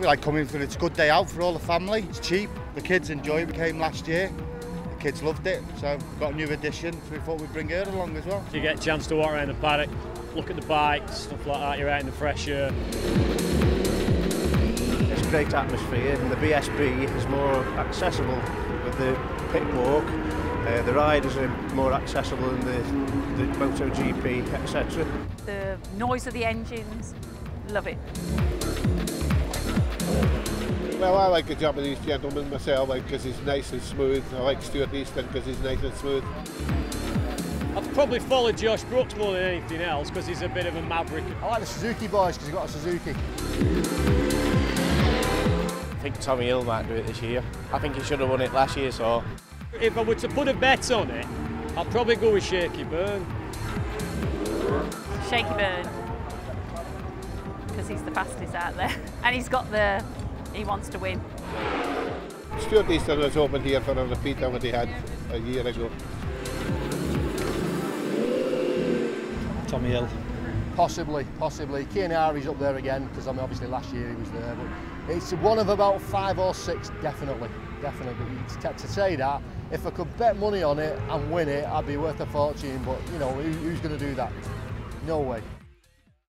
We like coming for it's a good day out for all the family. It's cheap. The kids enjoy it. We came last year. The kids loved it. So we've got a new addition. So we thought we'd bring her along as well. You get a chance to walk around the paddock, look at the bikes, stuff like that. You're out in the fresh air. It's a great atmosphere and the BSB is more accessible with the pit walk. Uh, the riders are more accessible than the, the MotoGP, etc. The noise of the engines, love it. Well, I like a Japanese gentleman myself, like because he's nice and smooth. I like Stuart Easton because he's nice and smooth. I'd probably follow Josh Brooks more than anything else because he's a bit of a maverick. I like the Suzuki boys because he's got a Suzuki. I think Tommy Hill might do it this year. I think he should have won it last year, so... If I were to put a bet on it, I'd probably go with Shakey Byrne. Shakey Byrne, because he's the fastest out there. And he's got the, he wants to win. Stuart Easton was hoping here for a repeat of what he had a year ago. Tommy Hill. Possibly, possibly. Kiyonari's up there again because I mean obviously last year he was there, but it's one of about five or six, definitely, definitely. But to say that, if I could bet money on it and win it, I'd be worth a fortune. But you know, who, who's going to do that? No way.